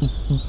Mm-hmm.